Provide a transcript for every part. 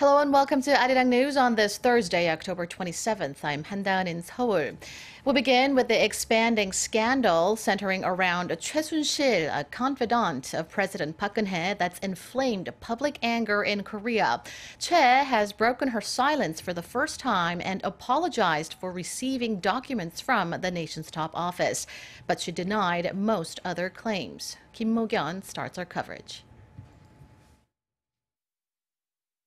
Hello and welcome to Arirang News on this Thursday, October 27th. I'm Handan in Seoul. We'll begin with the expanding scandal centering around Choi Soon-sil, a confidant of President Park Geun-hye that's inflamed public anger in Korea. Choi has broken her silence for the first time and apologized for receiving documents from the nation's top office, but she denied most other claims. Kim Mo-kyun starts our coverage.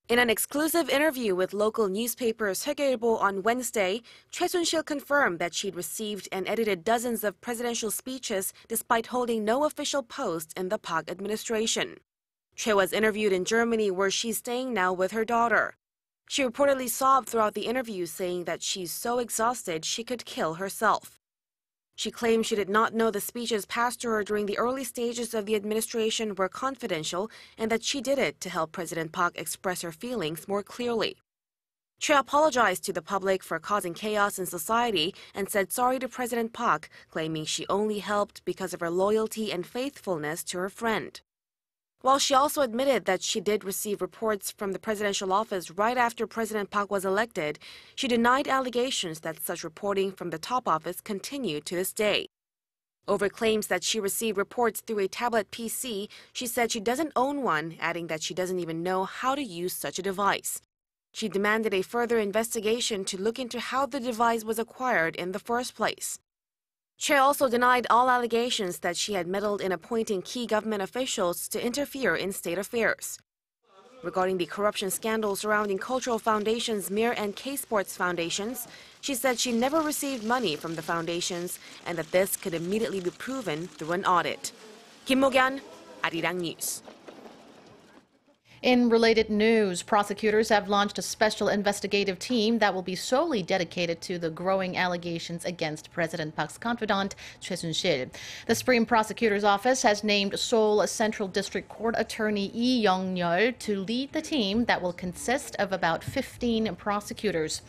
In an exclusive interview with local newspaper Segye Ilbo on Wednesday, Choi Soon-sil confirmed that she'd received and edited dozens of presidential speeches despite holding no official post in the Park administration. Choi was interviewed in Germany where she's staying now with her daughter. She reportedly sobbed throughout the interview saying that she's so exhausted she could kill herself. She claimed she did not know the speeches passed to her during the early stages of the administration were confidential and that she did it to help President Park express her feelings more clearly. Choi apologized to the public for causing chaos in society and said sorry to President Park, claiming she only helped because of her loyalty and faithfulness to her friend. While she also admitted that she did receive reports from the presidential office right after President Park was elected, she denied allegations that such reporting from the top office continued to this day. Over claims that she received reports through a tablet PC, she said she doesn't own one, adding that she doesn't even know how to use such a device. She demanded a further investigation to look into how the device was acquired in the first place. Choi also denied all allegations that she had meddled in appointing key government officials to interfere in state affairs. Regarding the corruption scandal surrounding cultural foundations Mir and K Sports foundations, she said she never received money from the foundations and that this could immediately be proven through an audit. Kim Mo-kyan, Arirang News. In related news, prosecutors have launched a special investigative team that will be solely dedicated to the growing allegations against President Park's confidant, Choi Soon-sil. The Supreme Prosecutor's Office has named Seoul Central District Court Attorney Lee Young-yeol to lead the team that will consist of about 15 prosecutors.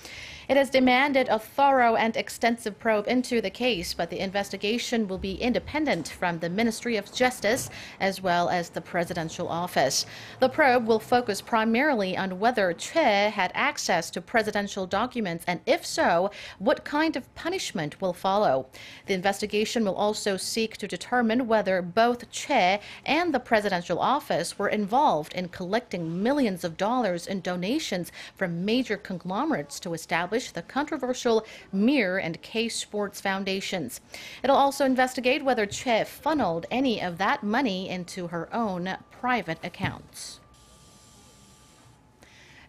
It has demanded a thorough and extensive probe into the case, but the investigation will be independent from the Ministry of Justice as well as the presidential office. The probe will focus primarily on whether Choi had access to presidential documents and if so, what kind of punishment will follow. The investigation will also seek to determine whether both Choi and the presidential office were involved in collecting millions of dollars in donations from major conglomerates to establish the controversial Mir and K Sports foundations. It'll also investigate whether Choi funneled any of that money into her own private accounts.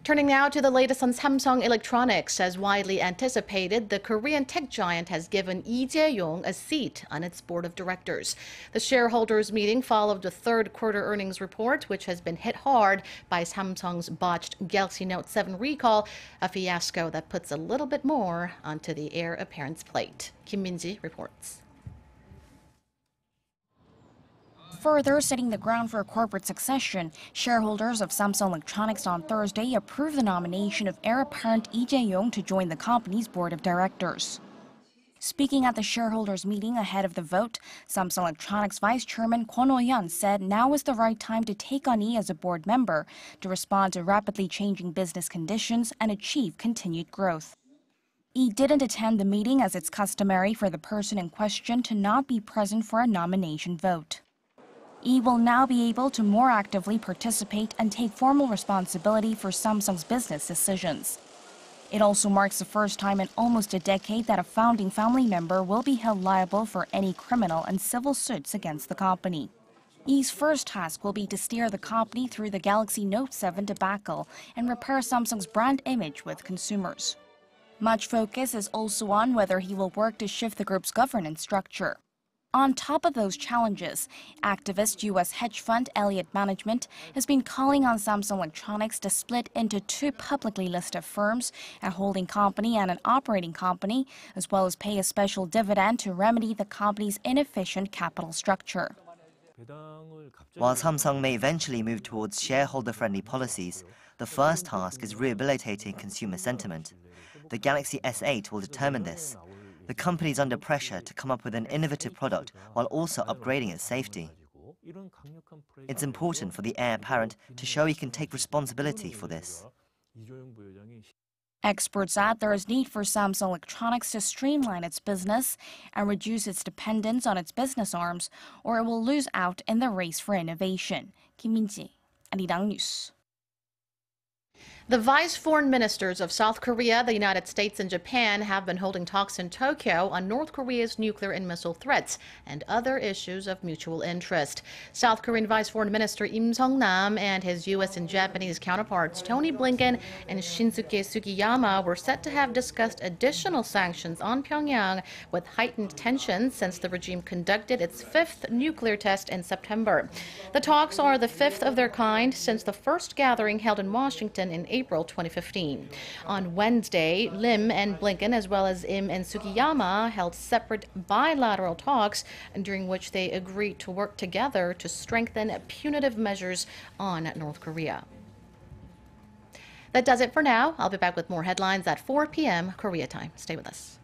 Turning now to the latest on Samsung Electronics. As widely anticipated, the Korean tech giant has given Lee Jae-yong a seat on its board of directors. The shareholders meeting followed the third quarter earnings report, which has been hit hard by Samsung's botched Galaxy Note 7 recall, a fiasco that puts a little bit more onto the heir apparent's plate. Kim Min-ji reports. Further setting the ground for a corporate succession, shareholders of Samsung Electronics on Thursday approved the nomination of heir apparent Lee Jae-yong to join the company's board of directors. Speaking at the shareholders meeting ahead of the vote, Samsung Electronics Vice Chairman Kwon Oh-hyun said now is the right time to take on Lee as a board member to respond to rapidly changing business conditions and achieve continued growth. Lee didn't attend the meeting as it's customary for the person in question to not be present for a nomination vote. Lee will now be able to more actively participate and take formal responsibility for Samsung's business decisions. It also marks the first time in almost a decade that a founding family member will be held liable for any criminal and civil suits against the company. Lee's first task will be to steer the company through the Galaxy Note 7 debacle and repair Samsung's brand image with consumers. Much focus is also on whether he will work to shift the group's governance structure. On top of those challenges, activist U.S. hedge fund Elliott Management has been calling on Samsung Electronics to split into two publicly listed firms, a holding company and an operating company, as well as pay a special dividend to remedy the company's inefficient capital structure. While Samsung may eventually move towards shareholder-friendly policies, the first task is rehabilitating consumer sentiment. The Galaxy S8 will determine this. The company is under pressure to come up with an innovative product while also upgrading its safety. It's important for the heir apparent to show he can take responsibility for this. Experts add there is need for Samsung Electronics to streamline its business and reduce its dependence on its business arms, or it will lose out in the race for innovation. Kim Min-ji, Arirang News. The vice foreign ministers of South Korea, the United States, and Japan have been holding talks in Tokyo on North Korea's nuclear and missile threats and other issues of mutual interest. South Korean Vice Foreign Minister Im Sung Nam and his U.S. and Japanese counterparts Tony Blinken and Shinsuke Sugiyama were set to have discussed additional sanctions on Pyongyang with heightened tensions since the regime conducted its fifth nuclear test in September. The talks are the fifth of their kind since the first gathering held in Washington in April 2015. On Wednesday, Lim and Blinken, as well as Im and Sugiyama, held separate bilateral talks during which they agreed to work together to strengthen punitive measures on North Korea. That does it for now. I'll be back with more headlines at 4 p.m. Korea time. Stay with us.